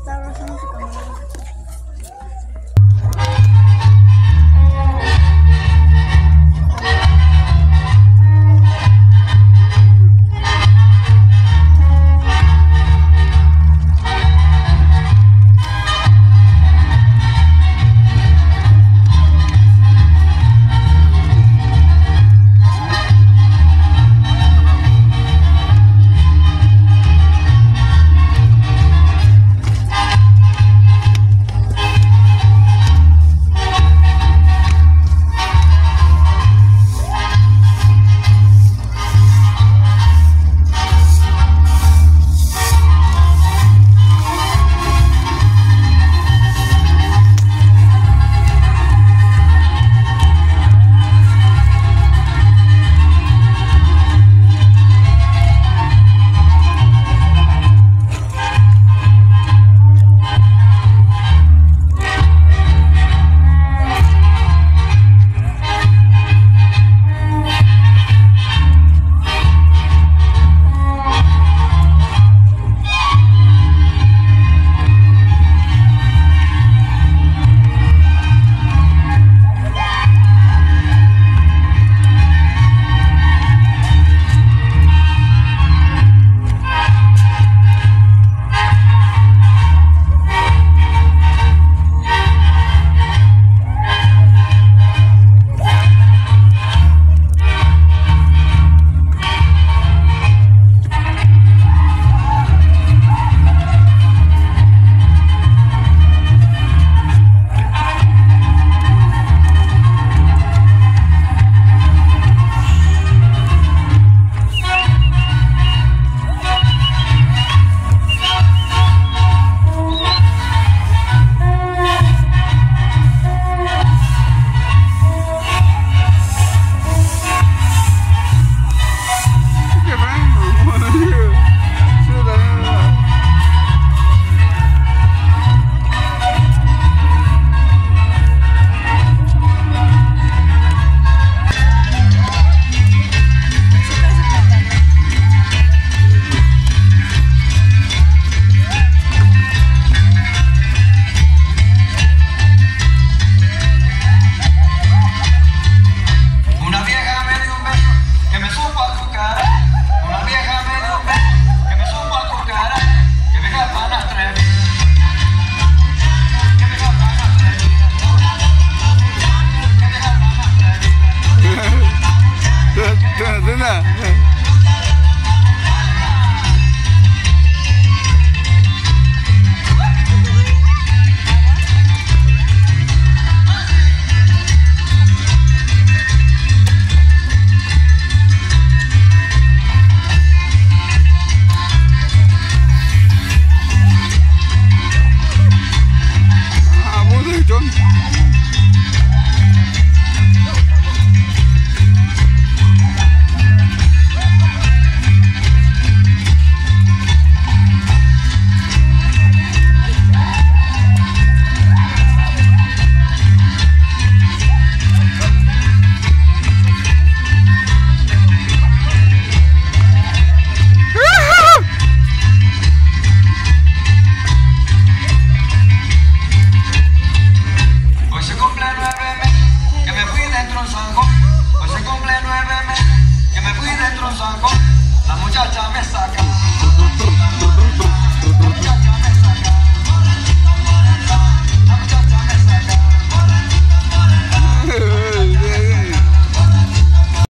está abrazando su.